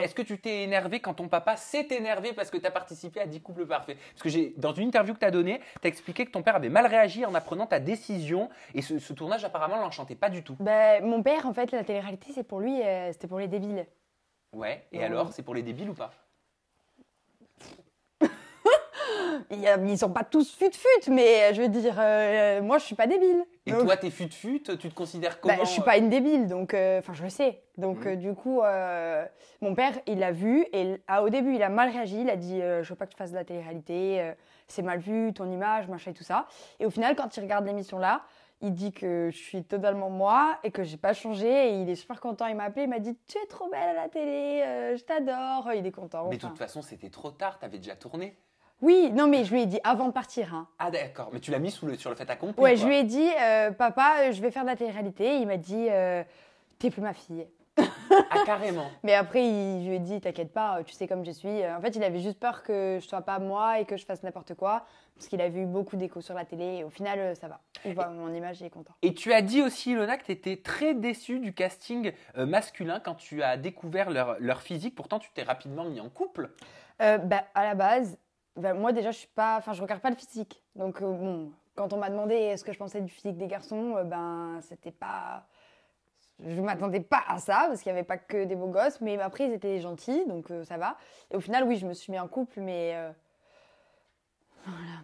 Est-ce que tu t'es énervé quand ton papa s'est énervé parce que tu as participé à 10 couples parfaits? Parce que j'ai, dans une interview que tu as donnée, tu as expliqué que ton père avait mal réagi en apprenant ta décision et ce, ce tournage apparemment l'enchantait pas du tout. Ben, mon père, en fait, la télé-réalité, c'est pour lui, euh, c'était pour les débiles. Ouais, et Ouais. alors, c'est pour les débiles ou pas Il y a- Ils sont pas tous fut-fut, mais euh, je veux dire, euh, moi, je suis pas débile. Et Donc, toi, t'es fut-fut, tu te considères bah, comment je suis pas une débile, donc, euh, enfin, je le sais. Donc, euh, du coup, euh, mon père, il l'a vu et ah, au début, il a mal réagi. Il a dit, euh, je veux pas que tu fasses de la télé-réalité, euh, c'est mal vu, ton image, machin et tout ça. Et au final, quand il regarde l'émission là, il dit que je suis totalement moi et que j'ai pas changé. Et il est super content. Il m'a appelé, il m'a dit, tu es trop belle à la télé, euh, je t'adore. Il est content. Mais de toute façon, c'était trop tard, t'avais déjà tourné. Oui, non, mais je lui ai dit avant de partir. Hein. Ah d'accord, mais tu l'as mis sous le, sur le fait accompli. Ouais, quoi. je lui ai dit, euh, papa, euh, je vais faire de la télé-réalité. Il m'a dit, euh, t'es plus ma fille. Ah carrément. Mais après, il- je lui ai dit, t'inquiète pas, tu sais comme je suis. En fait, il avait juste peur que je sois pas moi et que je fasse n'importe quoi. Parce qu'il avait eu beaucoup d'échos sur la télé. Et au final, ça va. Il voit mon image, il est content. Et tu as dit aussi, Ilona, que tu étais très déçue du casting masculin quand tu as découvert leur, leur physique. Pourtant, tu t'es rapidement mis en couple. Euh, bah, à la base, bah, moi déjà, je suis pas, enfin, je regarde pas le physique. Donc euh, bon, quand on m'a demandé ce que je pensais du physique des garçons, euh, ben c'était pas, je m'attendais pas à ça parce qu'il y avait pas que des beaux gosses, mais après ils étaient gentils, donc euh, ça va. Et au final, oui, je me suis mis en couple, mais voilà.